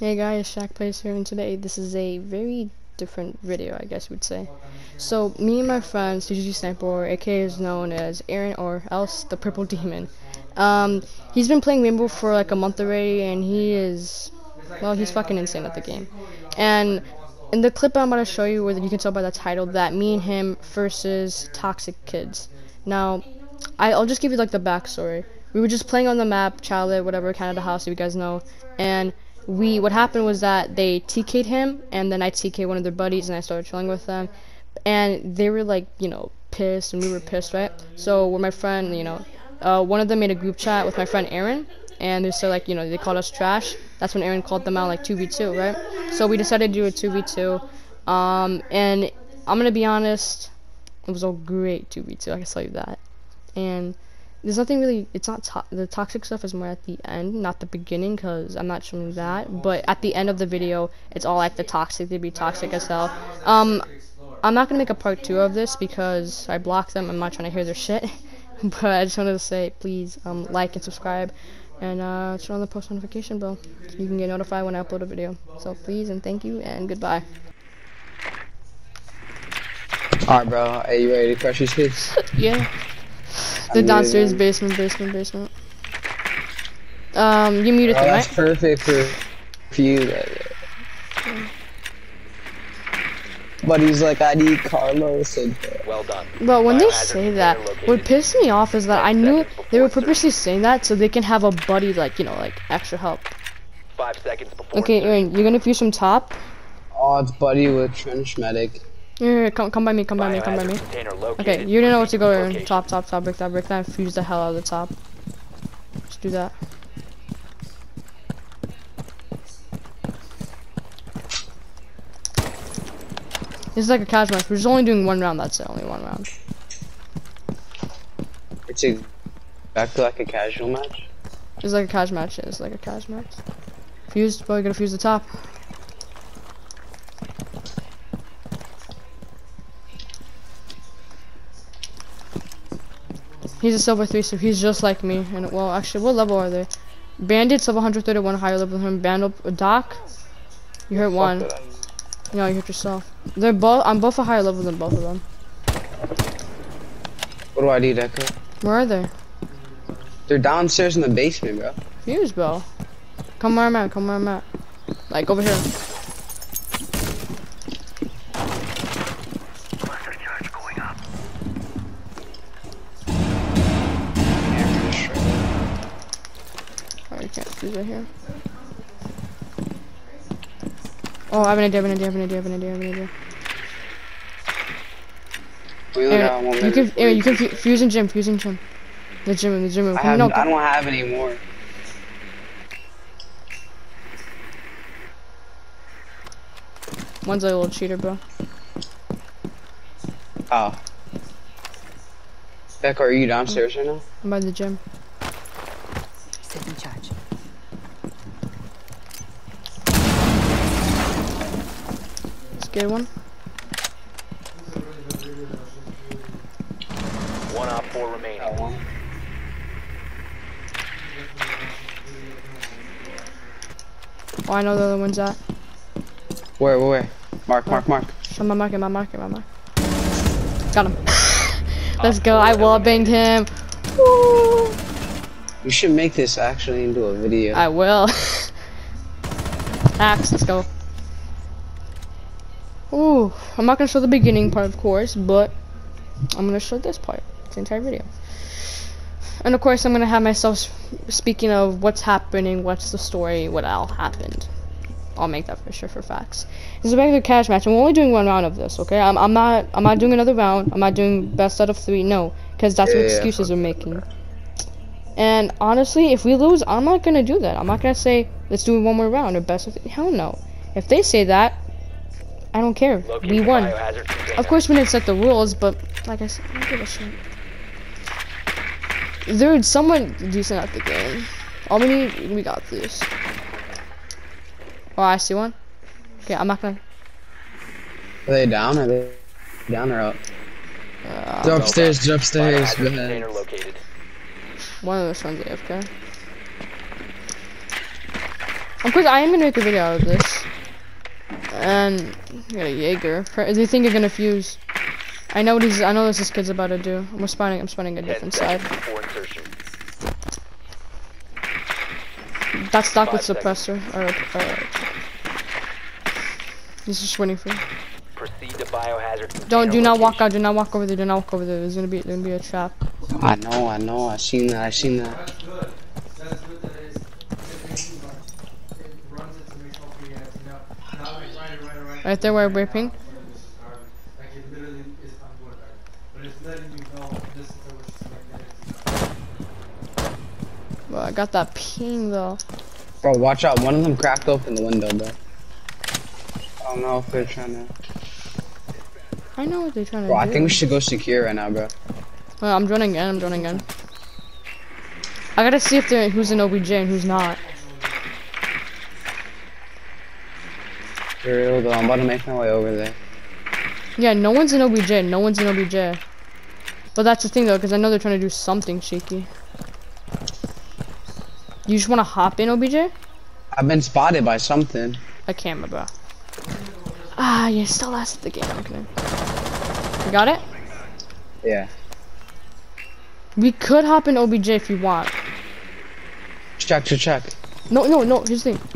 Hey guys, Shack playz here, and today this is a very different video, I guess would say. So, me and my friend, CGG Sniper, aka is known as Aaron, or else the Purple Demon. Um, he's been playing Rainbow for like a month already, and he is, well, he's fucking insane at the game. And in the clip I'm about to show you, where you can tell by the title, that me and him versus Toxic Kids. Now, I, I'll just give you like the backstory. We were just playing on the map, Charlotte, whatever, Canada House, if you guys know, and we what happened was that they TK'd him and then I TK'd one of their buddies and I started chilling with them. And they were like you know pissed and we were pissed right? So with my friend you know uh, one of them made a group chat with my friend Aaron and they said like you know they called us trash. That's when Aaron called them out like 2v2 right? So we decided to do a 2v2 um, and I'm gonna be honest it was a great 2v2 I can tell you that. And there's nothing really it's not to the toxic stuff is more at the end not the beginning because i'm not showing that but at the end of the video it's all like the toxic they be toxic as hell. Um i'm not gonna make a part two of this because i blocked them i'm not trying to hear their shit but i just wanted to say please um like and subscribe and uh turn on the post notification bell. So you can get notified when i upload a video. So please and thank you and goodbye. Alright, bro. Are you ready to crush these kids? yeah the downstairs basement, basement, basement. Um, you muted oh, them, that's right? perfect for, for you. But he's like, I need Carlos. And, well done. But when they say that, what pissed me off is that I knew they were purposely saying that so they can have a buddy, like, you know, like, extra help. Five seconds before. Okay, Aaron, you're gonna fuse from top? Oh, it's buddy with trench medic. Here, here, come, come by me, come by me, come by me. Okay, you didn't know what to go, Aaron. Top, top, top, break that, break that, and fuse the hell out of the top. Let's do that. This is like a cash match. We're just only doing one round. That's it. Only one round. It's a back to like a casual match. It's like a cash match. It's like a cash match. Fuse, Boy, gotta fuse the top. He's a silver 3, so he's just like me. And well, actually, what level are they? Bandit, level 131, higher level than him. Bandit, uh, Doc, you hurt one. No, you hurt yourself. They're both. I'm both a higher level than both of them. What do I do, Deco? Where are they? They're downstairs in the basement, bro. Fuse, bro. Come where I'm at. Come where I'm at. Like over here. Right here. Oh, I have an idea, I have an idea, I have an idea, I have an idea, I have an idea. Aaron, you can, Aaron, you can fuse in gym, fuse in gym. The gym room, the gym room. I, have, no, I don't have any more. One's a little cheater, bro. Oh. Becca, are you downstairs right now? I'm by the gym. Sit in charge. Get one. One op four remaining. Oh, I know the other one's at. Where, where, where? Mark, mark, mark. On my mark, my mark, my mark. Got him. Let's go. I wall banged him. Woo. You should make this actually into a video. I will. Axe, let's go. Ooh, I'm not gonna show the beginning part, of course, but I'm gonna show this part, the entire video. And of course, I'm gonna have myself speaking of what's happening, what's the story, what all happened. I'll make that for sure for facts. It's a regular cash match, and we're only doing one round of this, okay? I'm, I'm not, I'm not doing another round. I'm not doing best out of three. No, because that's yeah, what excuses yeah. we're making. And honestly, if we lose, I'm not gonna do that. I'm not gonna say let's do one more round or best of three. Hell no. If they say that, I don't care. Locate we won. Of course, we didn't set the rules, but like I said, I don't give a shit. Dude, someone decent at the game. All we need, we got this. Oh, I see one. Okay, I'm not gonna. Are they down? Are they down or up? Uh, they're upstairs. They're upstairs. One of those ones AFK. Of course, I am gonna make a video out of this. And I got a Jaeger. Per- Do you think you're gonna fuse? I know what he's. I know what this kid's about to do. I'm spawning. I'm spawning a different side. seconds before insertion. That's stock with suppressor. Or, or, he's just waiting for. Proceed to biohazard Don't. Do not walk out. Do not walk over there. Do not walk over there. There's gonna be. There's gonna be a trap. I know, I know. I seen that. I seen that. Right there where we're ping. Well, I got that ping though. Bro, watch out. One of them cracked open the window, bro. I don't know if they're trying to. I know what they're trying to Bro, do. I think we should go secure right now, bro. Well, I'm joining in. I'm joining in. I gotta see if they're who's an OBJ and who's not. For real though, I'm about to make my way over there. Yeah, no one's in OBJ. No one's in OBJ. But that's the thing though, because I know they're trying to do something shaky. You just want to hop in OBJ? I've been spotted by something. A camera, bro. Ah, you still lasted the game. Okay. You got it? Yeah. We could hop in OBJ if you want. Check, check, check. No, no, no. Here's the thing.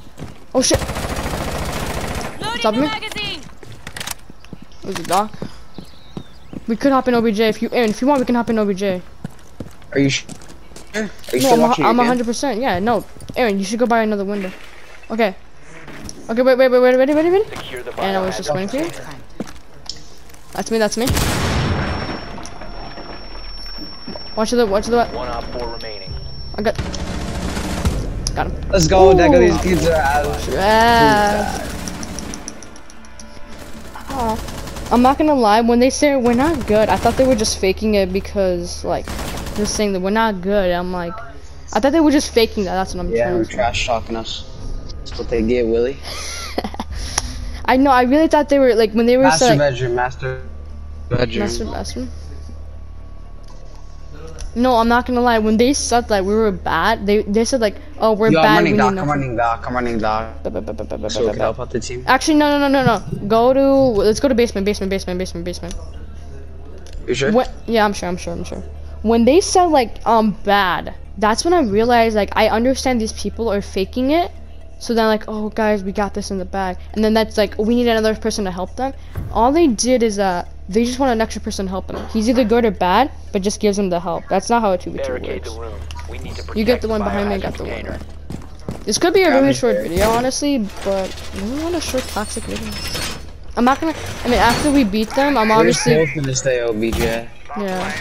Oh shit. Stop me. magazine. Where's the doc? We could hop in OBJ if you, Aaron. If you want, we can hop in OBJ. Are you sure? Are you No, still I'm, watching a, I'm 100%. Yeah, no. Aaron, you should go by another window. Okay. Okay, wait, wait, wait, wait, ready, ready, ready? And I was just biohazard waiting for you. That's me, that's me. Watch the, watch the, One op four remaining. I got, got him. Let's go, Deco. Ooh. These kids are out. Yeah. I'm not gonna lie, when they say we're not good, I thought they were just faking it because, like, they're saying that we're not good. I'm like, I thought they were just faking that. That's what I'm Yeah, trying to say. trash talking us. That's what they get, Willie. I know, I really thought they were, like, when they were Master saying, bedroom, master bedroom. Master Bathroom? No, I'm not gonna lie. When they said that we were bad, they they said like, "Oh, we're Yo, bad." I'm running need I'm running doc. I'm running ba- So can help out the team. Actually, no, no, no, no, no. Go to let's go to basement, basement, basement, basement, basement. You sure? What? Yeah, I'm sure, I'm sure, I'm sure. When they said like um bad, that's when I realized like I understand these people are faking it. So then like, oh guys, we got this in the bag, and then that's like we need another person to help them. All they did is uh they just want an extra person to help them. He's either good or bad, but just gives them the help. That's not how a two v two Barricade the works. room. We need to You get the one behind me, I biohazard got the one. right. This could be a Got really short video, honestly, but I don't want a short toxic video. I'm not gonna. I mean, after we beat them, I'm We're obviously both gonna stay OBJ. yeah.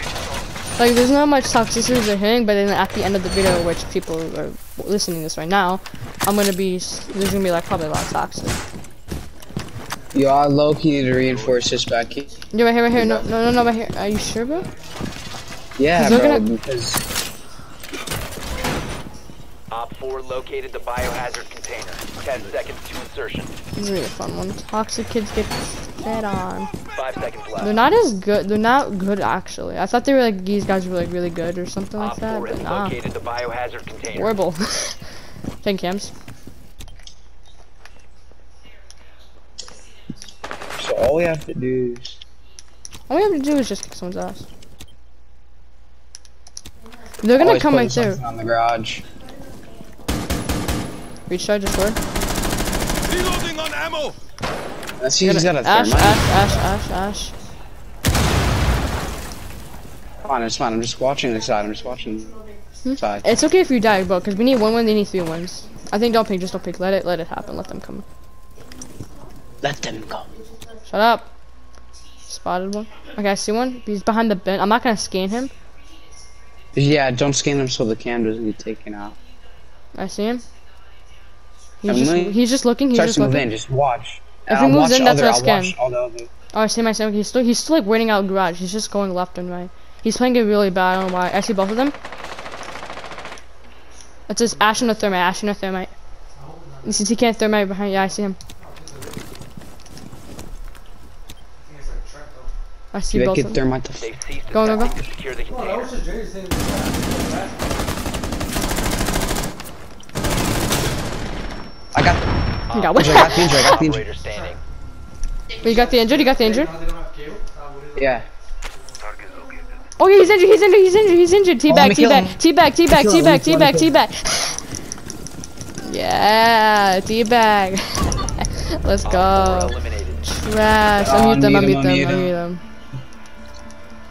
Like, there's not much toxicity they're hitting, but then at the end of the video, which people are listening to this right now, I'm gonna be. There's gonna be like probably a lot of toxic. Yo, I low key need to reinforce this back here. Yo, right here, right here. No, no, no, no, right here. Are you sure, bro? Yeah, bro. gonna- Because Op 4 located the biohazard container. 10 seconds to insertion. This is gonna be a fun one. Toxic kids get fed on. 5 seconds left. They're not as good. They're not good actually. I thought they were like these guys were like really good or something like Op that, 4 but has nah. located the biohazard container. Horrible. Ten cams. So all we have to do is All we have to do is just kick someone's ass. They're gonna always come put right there. on the garage. Recharge this word. Reloading on ammo. Let's see, he's got a Ash. Ash, Ash, Ash, Ash. Come on, it's fine. I'm just watching the side. I'm just watching the hmm? side. It's okay if you die, bro, because we need one win, they need three wins. I think don't pick, just don't pick. Let it, let it happen. Let them come. Let them go. Shut up. Spotted one. Okay, I see one. He's behind the bin. I'm not gonna scan him. Yeah, don't scan him so the cam doesn't get taken out. I see him. He's just, he's just looking. He's Start just to move in. Just watch. If he moves in, that's other, what I scan. all the other. Oh, I see my son. He's still, he's still like waiting out garage. He's just going left and right. He's playing it really bad. I don't know why. I see both of them. It says Ash and a thermite. Ash and a thermite. Since he can't thermite behind, yeah, I see him. I see You both get of them. They've ceased Go, go, go. attempting to secure the container. I got what? I got the injury, I got the injury. Operator standing. you got the injured? You got the injured? Yeah. Oh yeah, he's injured. He's injured. He's injured. He's injured. Oh, teabag. let me kill Teabag. him. Teabag. Teabag. kill him, Teabag. let me Teabag. kill Teabag. Yeah, teabag. Let's go. Trash. Oh, Unmute them. unmute him, Unmute them. unmute Unmute him. them.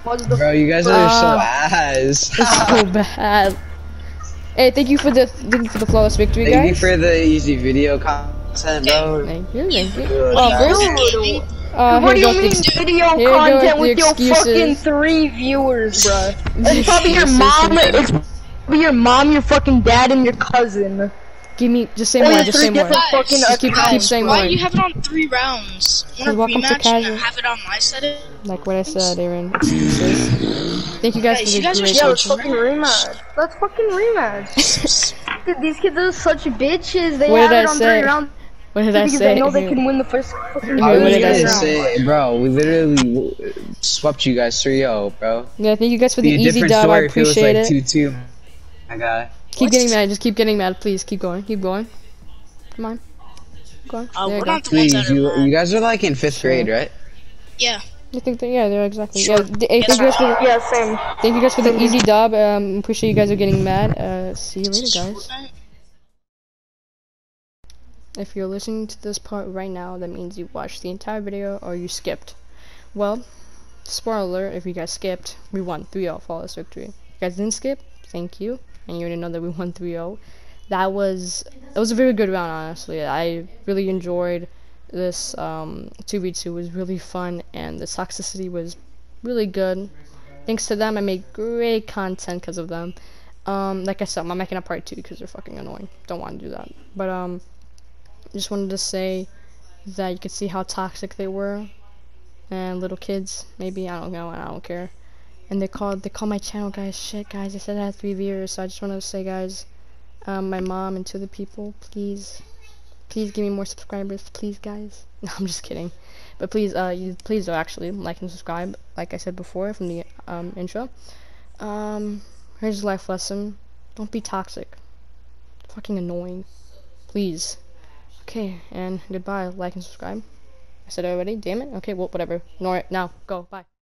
Bro, you guys are so Uh, ass. It's so bad. Hey, thank you for the thank you for the flawless victory, Thank you for the easy video content, bro. Thank you. Thank you. Good Oh, job. uh, What do you mean video here content with your fucking three viewers, bro? It's probably your mom. It's probably your mom, your fucking dad, and your cousin. Give me just say Only more. Just say more. fucking Just keep keep saying bro. more. Why you have it on three rounds? Want a welcome to rematch and casual. have it on my side? Like what I said, Aaron. Excuses. Thank you guys Guys, for you the guys are great Yo, so it's fucking rematch. Let's fucking rematch. Dude, these kids are such bitches. They What have it on say? three rounds What did I because say? they know they can win the first fucking Here, what did I gonna say? say, bro, we literally swept you guys 3-0, bro. Yeah, thank you guys for the Be a easy different dub. I story if it was appreciate like it. 2-2. My guy. Keep getting mad. Just keep getting mad, please. Keep going. Keep going. Come on. Go on. Uh, there you we're go. not Please, you, you guys are like in fifth grade, right? Yeah. I think that yeah, they're exactly. Sure. Yeah, th- hey, thank you guys for the, Yeah, same. thank you guys for the easy dub. Um, appreciate you guys are getting mad. Uh, see you later, guys. If you're listening to this part right now, that means you watched the entire video or you skipped. Well, spoiler alert, if you guys skipped, we won 3-0 flawless victory. If you guys didn't skip, thank you. And you already know that we won 3-0. That was it was a very good round honestly. I really enjoyed this um 2v2 was really fun and the toxicity was really good. Thanks to them I made great content because of them. Um like I said, I'm making a part 2 because they're fucking annoying. Don't want to do that. But um just wanted to say that you could see how toxic they were and little kids maybe i don't know i don't care and they called they call my channel guys shit guys they said i had three viewers so i just want to say guys um, my mom and to the people please please give me more subscribers please guys no i'm just kidding but please uh you please do actually like and subscribe like i said before from the um intro um here's a life lesson don't be toxic fucking annoying please Okay, and goodbye. Like and subscribe. I said already. Damn it. Okay, well, whatever. Ignore it. Now, go. Bye.